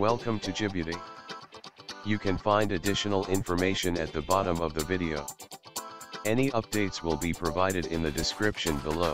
Welcome to Djibouti. You can find additional information at the bottom of the video. Any updates will be provided in the description below.